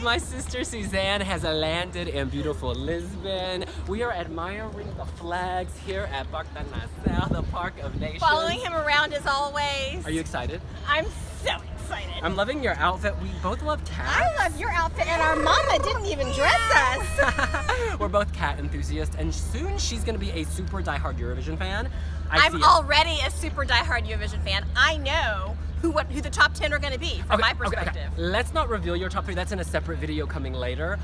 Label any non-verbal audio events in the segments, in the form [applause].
guys, my sister Suzanne has landed in beautiful Lisbon. We are admiring the flags here at Parque da Nação, the Park of Nations. Following him around as always. Are you excited? I'm so excited. I'm loving your outfit. We both love cats. I love your outfit, and our mama didn't even dress us. [laughs] We're both cat enthusiasts, and soon she's gonna be a super diehard Eurovision fan. I I'm already a super diehard Eurovision fan. I know who what who the top 10 are going to be from okay, my perspective. Okay, okay. Let's not reveal your top three. That's in a separate video coming later.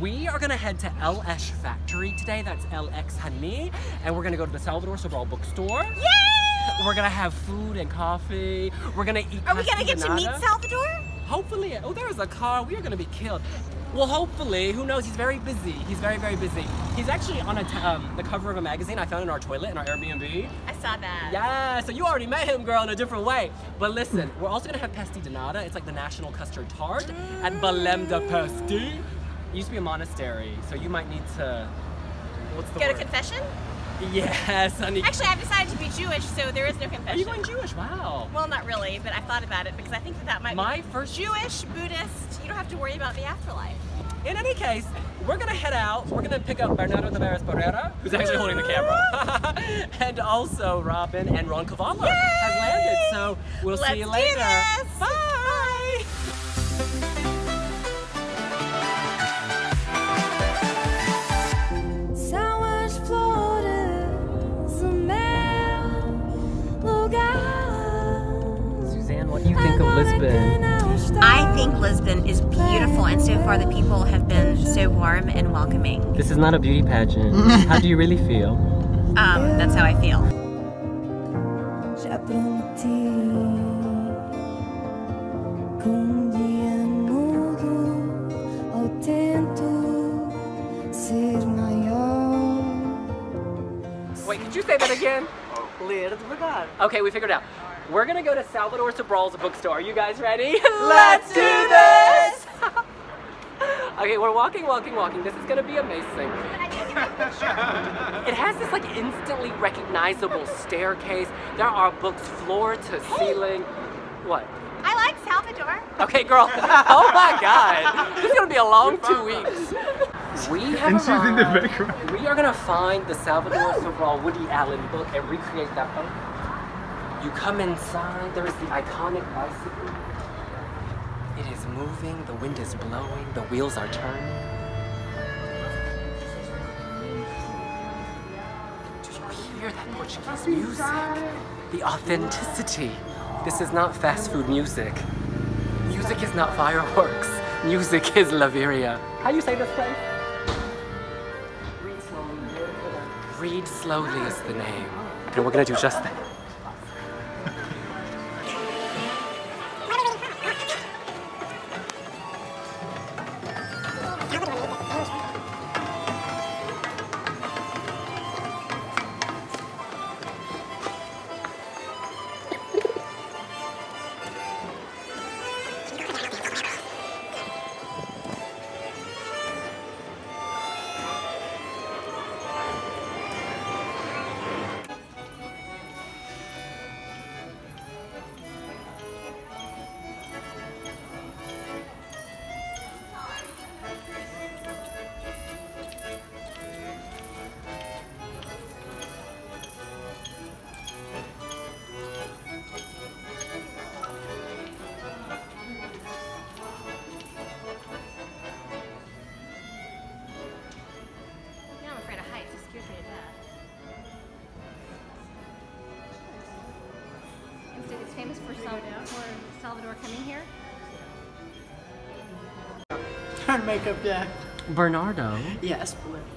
We are going to head to LX Factory today. That's LX Honey. And we're going to go to the Salvador Sobral bookstore. Yay! We're going to have food and coffee. We're going to eat Are we going to get to meet Salvador? Hopefully. Oh, there is a car. We are going to be killed. Well, hopefully, who knows? He's very busy. He's very, very busy. He's actually on um, the cover of a magazine I found in our toilet in our Airbnb. I saw that. Yeah, so you already met him, girl, in a different way. But listen, we're also gonna have Pasti de Nata. It's like the national custard tart mm. at Belém da Pasti. It used to be a monastery, so you might need to. What's the Go word? to confession? [laughs] Yes, honey. Actually, I've decided to be Jewish, so there is no confession. Are you going Jewish? Wow. Well, not really, but I thought about it because I think that that might be My be first Jewish, Buddhist. You don't have to worry about the afterlife. In any case, we're gonna head out. We're gonna pick up Bernardo Tavares Pereira, who's actually holding the camera, [laughs] and also Robyn and Ron Cavallo has landed. So we'll Let's see you later. Bye. Far the people have been so warm and welcoming. This is not a beauty pageant. [laughs] how do you really feel? Um, that's how I feel. Wait, could you say that again? Okay, we figured it out. We're gonna go to Salvador Sobral's bookstore. Are you guys ready? Let's do this! Okay, we're walking, walking, walking. This is gonna be amazing. [laughs] it has this like instantly recognizable staircase. There are books floor to ceiling. What? I like Salvador. Okay, girl. [laughs] oh my god. This is gonna be a long two weeks. We have And she's in the background. We are gonna find the Salvador Sobral Woody Allen book and recreate that book. You come inside, there is the iconic bicycle. Moving, the wind is blowing, the wheels are turning. Do you hear that Portuguese music? The authenticity. This is not fast food music. Music is not fireworks. Music is Laveria. How do you say this place? Read slowly. Read slowly is the name. And we're gonna do just that. And so it's famous for, Sal- for Salvador coming here. Turn makeup, yeah. Bernardo, Yes.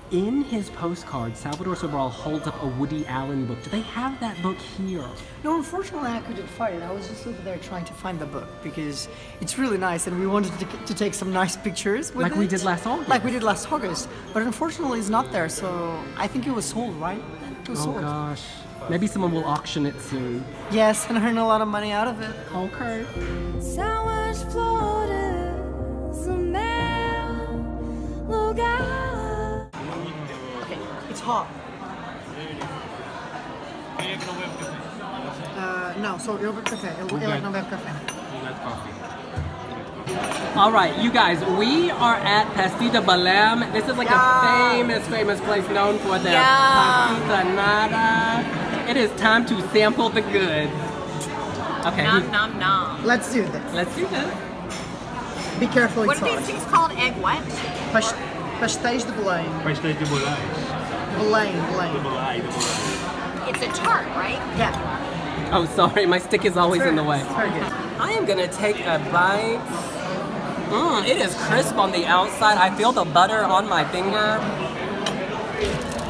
in his postcard, Salvador Sobral holds up a Woody Allen book. Do they have that book here? No, unfortunately, I couldn't find it. I was just over there trying to find the book because it's really nice, and we wanted to, to take some nice pictures. With Like we did last August. Like we did last August, but unfortunately, it's not there. So I think it was sold, right? It was Oh sold. gosh. Maybe someone will auction it soon. Yes, and earn a lot of money out of it. Okay. São as flores, o mel, lugar. Okay, it's hot. Uh, não, só eu bebo café. Ele, ele não bebe café. You like coffee. All right, you guys, we are at Pastita Belém. This is like a famous, famous place known for their pastita nada. It is time to sample the goods. Okay, Nom nom nom. Let's do this. let's do this. Be careful What it's are these hard. things called? Egg what? Pas- Pastéis de Belém. Pastéis de Belém. Belém, Belém. Belém, de Belém. It's a tart, right? Yeah. Oh, sorry, my stick is always in the way. Very good. I am gonna take a bite. Mmm, it is crisp on the outside. I feel the butter on my finger.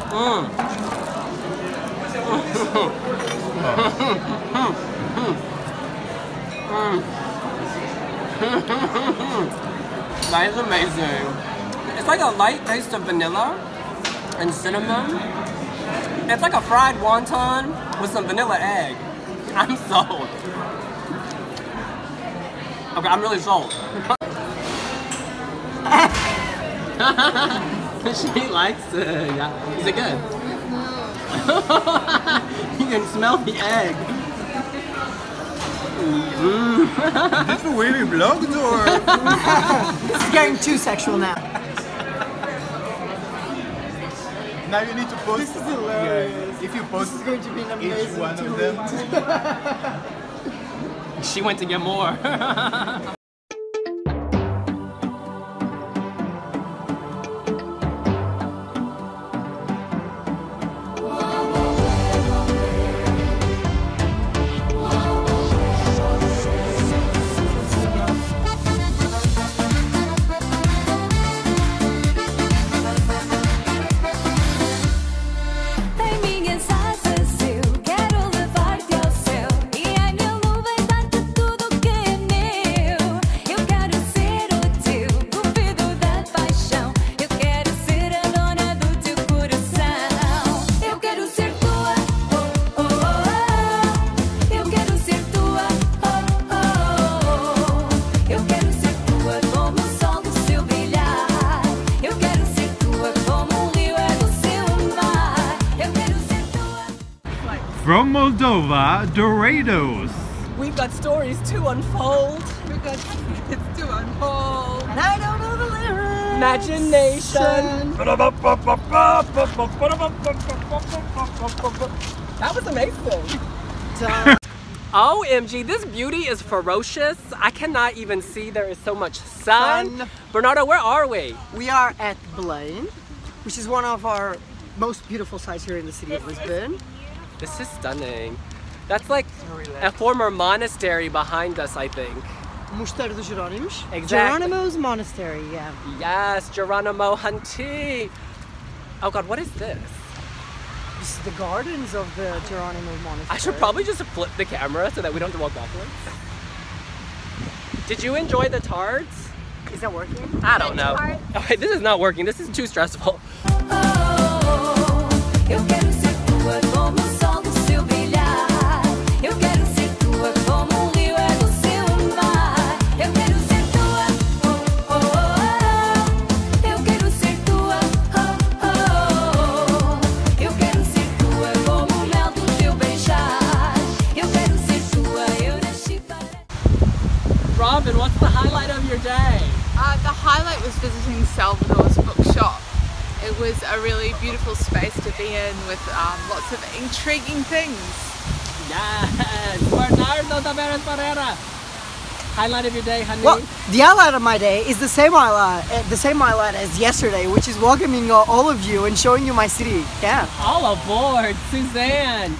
Mmm. [laughs] that is amazing. It's like a light taste of vanilla and cinnamon. It's like a fried wonton with some vanilla egg. [laughs] I'm sold. Okay, I'm really sold. [laughs] she likes it. Yeah. Is it good? [laughs] you can smell the egg. Is dit really vlogged or? [laughs] This is getting too sexual now. now you need to post. This is hilarious. Yeah, if you post This is going to be an each amazing one of them. She went to get more. Moldova, DoReDoS. We've got stories to unfold. We've got it's to unfold. And I don't know the lyrics. Imagination. That was amazing. [laughs] Oh, Done. OMG, this beauty is ferocious. I cannot even see. There is so much sun. Sun. Bernardo, where are we? We are at Belém, which is one of our most beautiful sites here in the city of Lisbon. This is stunning. That's like a former monastery behind us, I think. Mosteiro dos Jerónimos. Exactly. Jerónimos Monastery, yeah. Yes, Geronimo Hunty. Oh God, what is this? This is the gardens of the Jerónimo Monastery. I should probably just flip the camera so that we don't have to walk backwards. Did you enjoy the tarts? Is that working? I don't know. [laughs] Okay, this is not working. This is too stressful. Robyn, what's the highlight of your day? Uh, the highlight was visiting Salvador's bookshop. It was a really beautiful space to be in with um, lots of intriguing things. Yes, Bernardo Tavares Pereira. Highlight of your day, honey. Well, the highlight of my day is the same highlight, uh, the same highlight as yesterday, which is welcoming uh, all of you and showing you my city. Yeah. All aboard, Suzanne.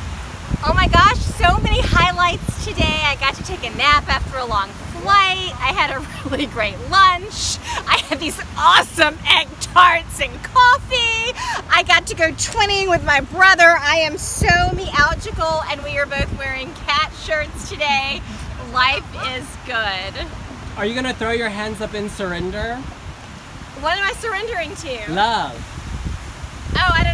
Oh my gosh, so many highlights today. I got to take a nap after a long flight. I had a [laughs] really great lunch. I had these awesome egg tarts and coffee. I got to go twinning with my brother. I am so meowgical and we are both wearing cat shirts today. Life is good. Are you gonna throw your hands up in surrender? What am I surrendering to? Love. Oh, I don't know about that.